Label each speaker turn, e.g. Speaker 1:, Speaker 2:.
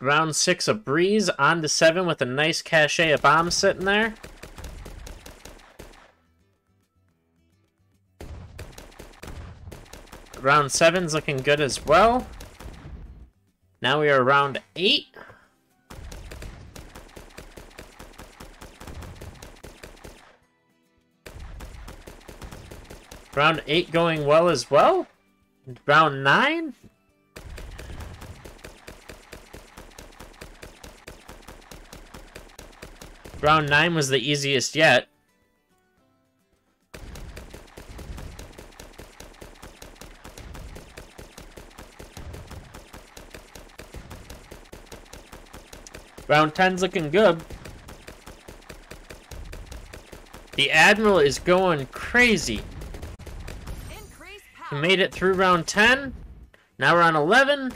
Speaker 1: Round 6 a breeze, on to 7 with a nice cache of bombs sitting there. Round seven's looking good as well. Now we are round 8. Round 8 going well as well. Round 9? Round 9 was the easiest yet. Round 10's looking good. The Admiral is going crazy. He made it through round 10. Now we're on 11.